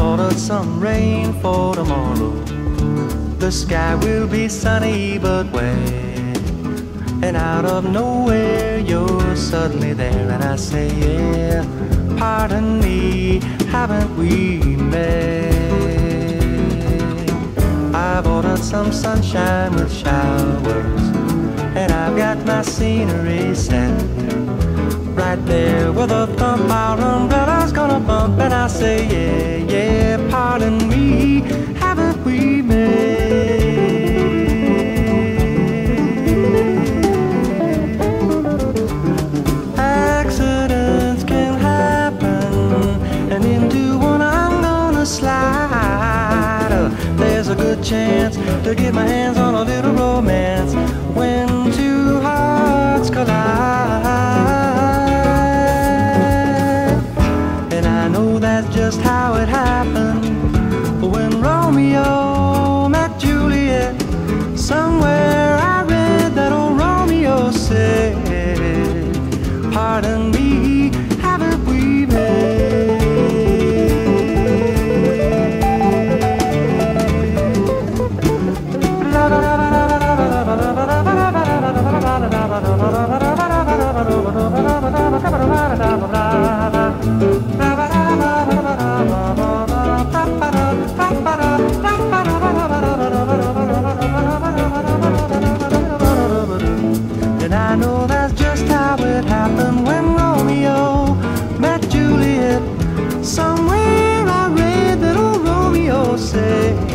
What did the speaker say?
ordered some rain for tomorrow. The sky will be sunny but wet. And out of nowhere, you're suddenly there. And I say, Yeah, pardon me, haven't we met? I've ordered some sunshine with showers. And I've got my scenery set. Right there with a thump, our umbrella's gonna bump. And I say, yeah, chance to get my hands on a little romance when two hearts collide. And I know that's just how it happened when Romeo Romeo